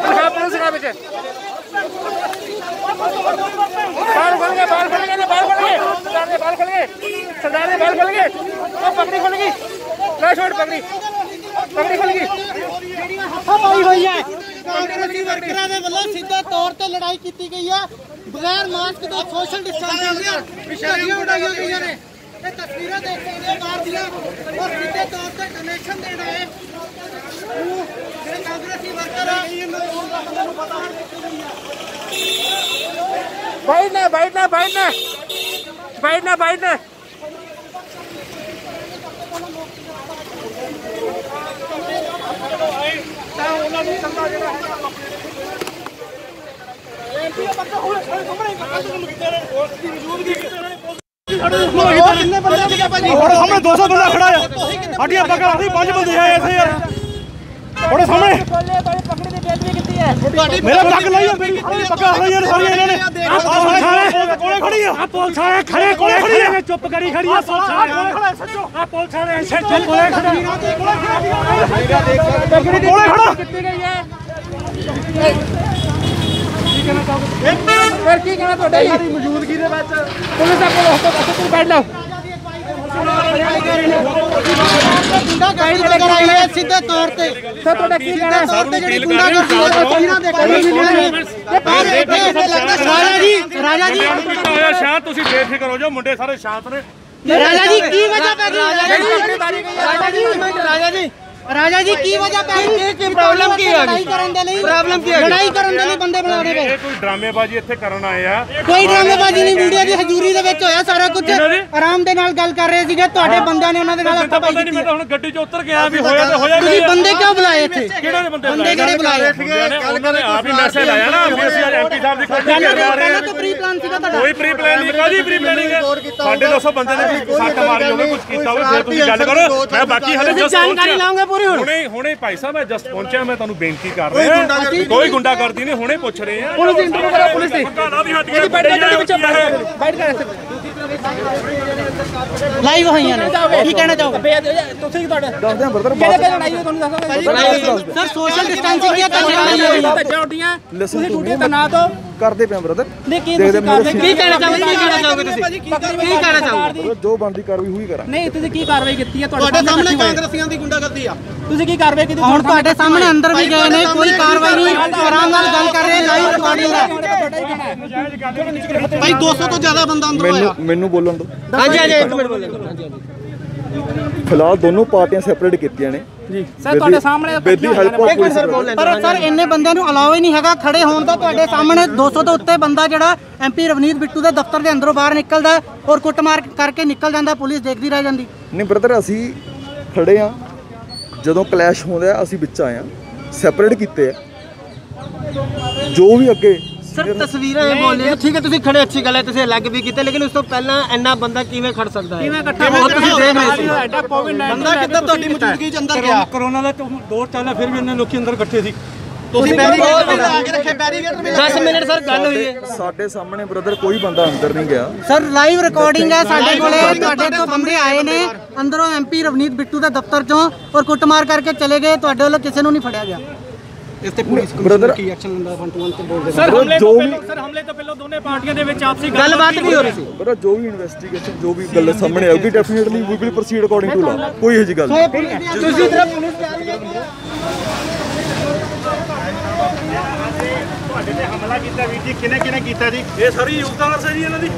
ਦਿਖਾ ਪੁਲਿਸ ਦਿਖਾ ਵਿੱਚ ਬਾਲ ਖੁੱਲ ਗਏ ਬਾਲ ਖੁੱਲ ਗਏ ਨੇ ਬਾਲ ਖੁੱਲ ਗਏ ਦੇ ਦੇ ਉਹ ਪਗੜੀ ਖੁੱਲ ਗਈ। ਲੈ ਛੋੜ ਪਗੜੀ ਪਗੜੀ ਖੁੱਲ ਗਈ। ਪਾਈ ਹੋਈ ਹੈ। ਕਾਂਗਰਸੀ ਵਰਕਰਾਂ ਦੇ ਵੱਲੋਂ ਸਿੱਧੇ ਤੌਰ ਤੇ ਲੜਾਈ ਕੀਤੀ ਗਈ ਹੈ। ਬਗੈਰ ਮਾਸਕ ਤੋਂ ਸੋਸ਼ਲ ਡਿਸਟੈਂਸਿੰਗ ਦੀਆਂ ਪਿਛੜੀਆਂ ਉਡਾਈਆਂ ਗਈਆਂ ਨੇ। ਇਹ ਤਸਵੀਰਾਂ ਦੇਖ ਸਕਦੇ ਹੋ ਬਾਹਰ ਦੀਆਂ। ਔਰ ਸਿੱਧੇ ਤੌਰ ਤੇ ਦੇਣ ਆਏ। ਉਹ ਜਿਹੜੇ ਕਾਂਗਰਸੀ ਵਰਕਰ ਆ ਬਾਈਟ ਨਾ। ਬਾਈਟ ਨਾ ਬਾਈਟ ਨਾ ਬਾਈਟ ਨਾ ਬਾਈਟ ਨਾ ਕਿੰਨੇ ਬੰਦੇ ਸੀਗੇ ਭਾਜੀ ਤੁਹਾਡੇ ਸਾਹਮਣੇ 200 ਬੰਦਾ ਖੜਾ ਆ। ਸਾਡੀਆਂ ਪੱਗਾਂ ਅਸੀਂ ਪੰਜ ਬੰਦੇ ਆਏ ਇੱਥੇ ਯਾਰ। ਤੁਹਾਡੇ ਸਾਹਮਣੇ। ਪਗੜੀ ਦੀ ਬੇਇੱਜ਼ਤੀ ਕੀਤੀ ਹੈ ਮੇਰਾ ਪੱਗ ਲਾਈ ਮੇਰੀ ਪੱਗਾਂ ਲਾਈਆਂ ਨੇ ਸਾਰੀਆਂ ਇਹਨਾਂ ਨੇ। ਆਹ ਪੁਲਿਸ ਕੋਲੇ ਖੜੀ ਆ। ਆ ਪੁਲਿਸ ਵਾਲੇ ਖੜੇ ਕੋਲੇ ਖੜੀ ਆ। ਚੁੱਪ ਕਰੀ ਖੜੀ ਆ ਪੁਲਿਸ ਵਾਲੇ। ਕੋਲੇ ਖੜਾ। ਸੱਚੋ ਆ ਪੁਲਿਸ ਵਾਲੇ ਸੱਚੋ ਕੋਲੇ ਖੜਾ। ਕੋਲੇ ਖੜਾ। ਕੀਤੀ ਗਈ ਹੈ? ਫਿਰ ਕੀ ਕਹਿਣਾ ਤੁਹਾਡਾ ਜੀ? ਮੌਜੂਦਗੀ ਦੇ ਵਿੱਚ। ਪੁਲਿਸ ਦਾ ਕੋਲ ਤੁਸੀਂ ਬੈਠ ਲਓ ਗੁੰਡਾ ਗਾਈਡ ਵਗੈਰਾ ਆਈ ਹੈ ਸਿੱਧੇ ਤੌਰ ਤੇ ਸਰ ਤੁਹਾਡਾ ਕੀ ਕਹਿਣਾ ਹੈ ਤੌਰ ਤੇ ਜਿਹੜੀ ਗੁੰਡਾ ਕਰਦੀ ਹੈ ਤਸਵੀਰਾਂ ਦੇਖ ਇਹ ਬਾਹਰ ਇੱਥੇ ਲੱਗਦਾ ਰਾਜਾ ਜੀ ਰਾਜਾ ਜੀ ਹੋਇਆ ਸ਼ਾਂਤ ਤੁਸੀਂ ਬੇਫਿਕਰ ਹੋ ਜਾਓ ਮੁੰਡੇ ਸਾਰੇ ਸ਼ਾਂਤ ਨੇ ਰਾਜਾ ਜੀ ਕੀ ਵਜ੍ਹਾ ਪੈ ਗਈ ਰਾਜਾ ਜੀ ਰਾਜਾ ਜੀ ਰਾਜਾ ਜੀ ਕੀ ਵਜ੍ਹਾ ਪੈ ਗਈ ਕੀ ਪ੍ਰੋਬਲਮ ਕੀ ਹੈ ਲੜਾਈ ਕਰਨ ਦੇ ਲਈ ਪ੍ਰੋਬਲਮ ਕੀ ਹੈ ਲੜਾਈ ਕਰਨ ਦੇ ਲਈ ਬੰਦੇ ਬਣਾਉਣੇ ਪਏ। ਇਹ ਕੋਈ ਡਰਾਮੇਬਾਜ਼ੀ ਇੱਥੇ ਕਰਨ ਆਏ ਆ। ਕੋਈ ਡਰਾਮੇਬਾਜ਼ੀ ਨਹੀਂ ਵੀਡੀਓ ਦੀ ਹਜ਼ੂਰੀ ਦੇ ਵਿੱਚ ਹੋਇਆ ਸਾਰਾ ਕੁਝ। ਆਰਾਮ ਦੇ ਨਾਲ ਗੱਲ ਕਰ ਰਹੇ ਸੀਗੇ ਤੁਹਾਡੇ ਬੰਦਿਆਂ ਨੇ ਉਹਨਾਂ ਦੇ ਨਾਲ ਪਤਾ ਨਹੀਂ ਕੀਤੀ ਮੈਂ ਤਾਂ ਹੁਣ ਗੱਡੀ 'ਚ ਉਤਰ ਗਿਆ ਵੀ ਹੋਇਆ ਤੇ ਹੋਇਆ ਤੁਸੀਂ ਬੰਦੇ ਕਿਉਂ ਬੁਲਾਏ ਇੱਥੇ? ਕਿਹੜੇ ਬੰਦੇ ਬੰਦੇ ਕਿਹੜੇ ਬੁਲਾਏ? ਉਹਨਾਂ ਨੇ ਆਪ ਹੀ ਮੈਸੇਜ ਲਾਇਆ ਨਾ ਵੀ ਅਸੀਂ ਅੱਜ ਐਮਪੀ ਸਾਹਿਬ ਦੀ ਕਰਨ ਆ ਰਹੇ ਹਾਂ। ਤੋਂ ਪ੍ਰੀ ਪਲਾਨ ਸੀਗਾ ਤੁਹਾਡਾ। ਕੋਈ ਪ੍ਰੀ ਪਲਾਨ ਨਹੀਂ ਕਾਦੀ ਪ੍ਰੀ ਪਲਾਨਿੰਗ ਹੈ? ਸਾਡੇ 200 ਬੰਦੇ ਨੇ ਕੋਈ ਸੱਟ ਮਾਰੀ ਹੋਵੇ ਕੁਝ ਕੀਤਾ ਹੋਵੇ ਫਿਰ ਤੁਸੀਂ ਗੱਲ ਕਰੋ। ਮੈਂ ਬਾਕੀ ਹਲੇ ਜਾਣਕਾਰੀ ਲਾਉਂਗੇ ਪੂਰੀ ਹੁਣ ਹੁਣੇ ਹੁਣੇ ਭਾਈ ਸਾਹਿਬ ਮੈਂ ਜਸਟ ਪਹੁੰਚਿਆ ਮੈਂ ਤੁਹਾਨੂੰ ਬੇਨਤੀ ਕਰ ਰਿਹਾ। ਕੋਈ ਗੁੰਡਾ ਕਰਦੀ ਨਹੀਂ ਹੁਣੇ ਪੁੱਛ ਰਹੇ ਆ ਪੁਲਿਸ ਦੀ ਇੰਟਰਵਿਊ ਕਰੋ ਪੁਲਿਸ ਦੀ। ਗਾਣਾ ਵੀ ਹਟ ਗਿਆ। ਬੈਠ ਜਾ ਬੈਠ ਕਰ ਲਾਈਵ ਹੋਈਆਂ ਨੇ। ਕੀ ਕਹਿਣਾ ਚਾਹੋਗੇ? ਤੁਸੀਂ ਤੁਹਾਡੇ? ਦੱਸਦੇ ਆ ਬਰਦਰ ਕਿਹੜੇ ਕਿਹੜੇ ਲੜਾਈ ਹੋਈ ਤੁਹਾਨੂੰ ਦੱਸੋਗੇ ਸਰ ਸੋਸ਼ਲ ਡਿਸਟੈਂਸਿੰਗ ਦੀਆਂ ਉੱਡੀਆਂ ਤੁਸੀਂ ਡਿਊਟੀ ਤੇ ਨਾ ਦੋ ਕਰਦੇ ਪਿਆ ਬ੍ਰਦਰ। ਨਹੀਂ ਕੀ ਕੀ ਕਹਿਣਾ ਚਾਹੋਗੇ ਕੀ ਕਹਿਣਾ ਚਾਹੋਗੇ ਤੁਸੀਂ? ਕੀ ਕਹਿਣਾ ਚਾਹੋਗੇ? ਜੋ ਬਣਦੀ ਕਾਰਵਾਈ ਹੋਈ ਕਰਾਂ। ਨਹੀਂ ਤੁਸੀਂ ਕੀ ਕਾਰਵਾਈ ਕੀਤੀ ਹੈ ਤੁਹਾਡੇ ਸਾਹਮਣੇ ਕਾਂਗਰਸੀਆਂ ਦੀ ਗੁੰਡਾਗਰਦੀ ਆ। ਤੁਸੀਂ ਕੀ ਕਾਰਵਾਈ ਕੀਤੀ? ਹੁਣ ਤੁਹਾਡੇ ਸਾਹਮਣੇ ਅੰਦਰ ਵੀ ਗਏ ਨੇ ਕੋਈ ਕਾਰਵਾਈ ਨਹੀਂ ਆਰਾਮ ਨਾਲ ਗੱਲ ਕਰ ਰਹੇ ਲਾਈਵ ਰਿਕਾਰਡਿੰਗ ਹੈ ਭਾਈ 200 ਤੋਂ ਜ਼ਿਆਦਾ ਬੰਦਾ ਅੰਦਰ ਮੈਨੂੰ ਮੈਨੂੰ ਬੋਲਣ ਦੋ ਹਾਂਜੀ ਹਾਂਜੀ ਇੱਕ ਮਿੰਟ ਬੋਲੇ ਫਿਲਹਾਲ ਦੋਨੋਂ ਪਾਰਟੀਆਂ ਸੈਪਰੇਟ ਕੀਤੀਆਂ ਨੇ। ਜੀ। ਸਰ ਤੁਹਾਡੇ ਸਾਹਮਣੇ ਬੇਦੀ ਹੈਲਪ ਪਰ ਸਰ ਇੰਨੇ ਬੰਦਿਆਂ ਨੂੰ ਅਲਾਉ ਹੀ ਨਹੀਂ ਹੈਗਾ। ਖੜੇ ਹੋਣ ਦਾ ਤੁਹਾਡੇ ਸਾਹਮਣੇ 200 ਤੋਂ ਉੱਤੇ ਬੰਦਾ ਜਿਹੜਾ ਐਮਪੀ ਰਵਨੀਤ ਬਿੱਟੂ ਦੇ ਦਫ਼ਤਰ ਦੇ ਅੰਦਰੋਂ ਬਾਹਰ ਨਿਕਲਦਾ ਹੈ ਔਰ ਕੁੱਟਮਾਰ ਕਰਕੇ ਨਿਕਲ ਜਾਂਦਾ ਪੁਲਿਸ ਦੇਖਦੀ ਰਹਿ ਜਾਂਦੀ। ਨਹੀਂ ਬ੍ਰਦਰ ਅਸੀਂ ਖੜੇ ਆ ਜਦੋਂ ਕਲੈਸ਼ ਹੁੰਦਾ ਅਸੀਂ ਵਿੱਚ ਆਏ ਆ ਸੈਪਰੇਟ ਕੀਤੇ ਆ ਜੋ ਵੀ ਅੱਗੇ ਸਰ ਤਸਵੀਰਾਂ ਇਹ ਬੋਲ ਰਹੇ ਠੀਕ ਹੈ ਤੁਸੀਂ ਖੜੇ ਅੱਛੀ ਗੱਲ ਹੈ ਤੁਸੀਂ ਅਲੱਗ ਵੀ ਕੀਤੇ ਲੇਕਿਨ ਉਸ ਤੋਂ ਪਹਿਲਾਂ ਇੰਨਾ ਬੰਦਾ ਕਿਵੇਂ ਖੜ ਸਕਦਾ ਹੈ? ਕਿਵੇਂ ਇਕੱਠਾ ਉਹ ਤੁਸੀਂ ਦੇਖ ਰਹੇ ਸੀ ਐਡਾ ਕੋਵਿਡ 19 ਬੰਦਾ ਕਿੱਦਾਂ ਤੁਹਾਡੀ ਮੌਜੂਦਗੀ ਚ ਅੰਦਰ ਗਿਆ? ਕਰੋਨਾ ਦਾ ਦੌਰ ਚੱਲਦਾ ਫਿਰ ਵੀ ਇੰਨੇ ਲੋਕੀ ਅੰਦਰ ਇਕੱਠੇ ਸੀ। ਤੁਸੀਂ ਬੈਰੀਕੇਡ ਲਾ ਕੇ ਰੱਖੇ ਬੈਰੀਕੇਡ ਵੀ 10 ਮਿੰਟ ਸਰ ਗੱਲ ਹੋਈ ਹੈ। ਸਾਡੇ ਸਾਹਮਣੇ ਬ੍ਰਦਰ ਕੋਈ ਬੰਦਾ ਅੰਦਰ ਨਹੀਂ ਗਿਆ। ਸਰ ਲਾਈਵ ਰਿਕਾਰਡਿੰਗ ਹੈ ਸਾਡੇ ਕੋਲੇ ਤੁਹਾਡੇ ਤੋਂ ਬੰਦੇ ਆਏ ਨੇ। ਅੰਦਰੋਂ ਐਮਪੀ ਰਵਨੀਤ ਬਿੱਟੂ ਦੇ ਦਫ਼ਤਰ ਚੋਂ ਔਰ ਕੁੱਟਮਾਰ ਕਰਕੇ ਚਲੇ ਗਏ ਤੁਹਾਡੇ ਵੱਲੋਂ ਕਿਸੇ ਨੂੰ ਨਹੀਂ ਫੜਿਆ ਗਿਆ। ਬ੍ਰਦਰ ਸਰ ਹਮਲੇ ਜੋ ਤੋਂ ਵੀ ਪਹਿਲਾਂ ਸਰ ਹਮਲੇ ਤੋਂ ਪਹਿਲਾਂ ਦੋਨੇ ਪਾਰਟੀਆਂ ਦੇ ਵਿੱਚ ਆਪਸੀ ਗੱਲਬਾਤ ਵੀ ਹੋ ਰਹੀ ਸੀ। ਬ੍ਰਦਰ ਜੋ ਵੀ ਇਨਵੈਸਟੀਗੇਸ਼ਨ ਜੋ ਵੀ ਗੱਲ ਸਾਹਮਣੇ ਆਊਗੀ definitely we will proceed according to law ਕੋਈ ਇਹੋ ਜਿਹੀ ਗੱਲ ਨਹੀਂ। ਤੁਸੀਂ ਤਰ੍ਹਾਂ ਪੁਲਿਸ ਜਾ ਰਹੀ ਹੈ। ਤੁਹਾਡੇ ਤੇ ਹਮਲਾ ਕੀਤਾ ਵੀਰ ਜੀ ਕਿਨੇ ਕਿਨੇ ਕੀਤਾ ਜੀ? ਇਹ ਸਾਰੀ ਕਾਂਗਰਸ ਹੈ ਜੀ ਇਹਨਾਂ ਦੀ।